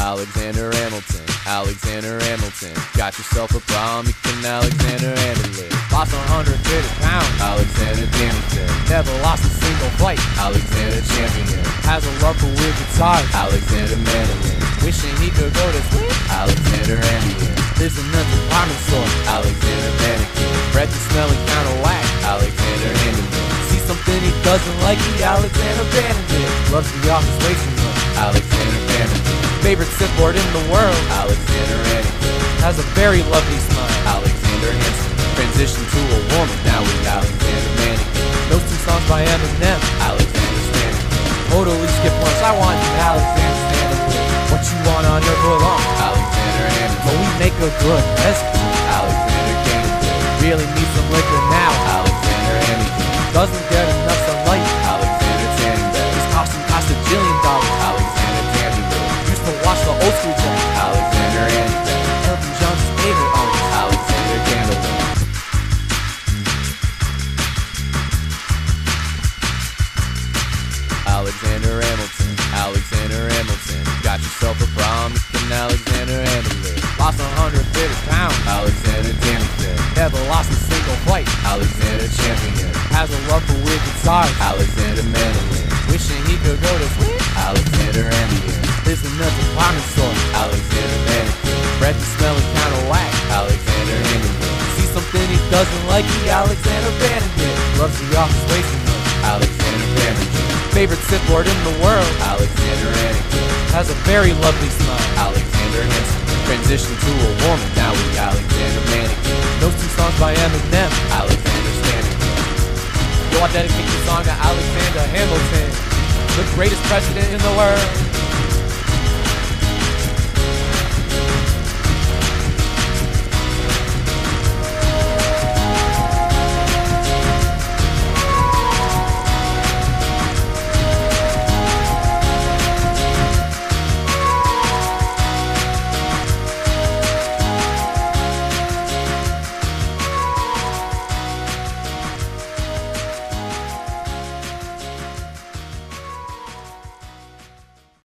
Alexander Hamilton, Alexander Hamilton. Got yourself a problem, you can Alexander handle it. Lost 130 pounds. Alexander Hamilton, Never lost a single fight. Alexander Champion, Has a love for weird guitars. Alexander Mannequin, Wishing he could go to sleep. Alexander Ambient, Lives in a department store. Alexander Mannequin, is smelling kinda whack. Alexander Hamilton, See something he doesn't like, he Alexander abandoned. Loves the office racing room. Alexander Hamilton, Favorite board in the world. Alexander Mannequin, Has a very lovely smile. Alexander Hanson. transitioned to a woman, now we Alexander Mannequin, Those two songs by Eminem. Alexander Stanley, Totally skip once. I want you, Alexander Stanley. What you want on your foot long? Alexander Hamilton, But we make a good recipe. Alexander Hamilton. Got yourself a problem, you Alexander it. Lost 130 pounds. Alexander Tannenberg, Never lost a single fight. Alexander Champion, Has a love for weird guitars. Alexander Mannequin, Wishing he could go to sleep. Alexander Ambient, Lives in a department store. Alexander Mannequin, Breath is smelling kinda whack. Alexander Hamilton, See something he doesn't like, he Alexander abandoned. Loves the office racing. Alexander Favorite board in the world. Alexander Anakin, Has a very lovely smile. Alexander Hanson. transitioned to a woman, now we Alexander Mannequin, Those two songs by Eminem. Alexander Stanley, Yo, I dedicate this song to Alexander Hamilton, the greatest president in the world.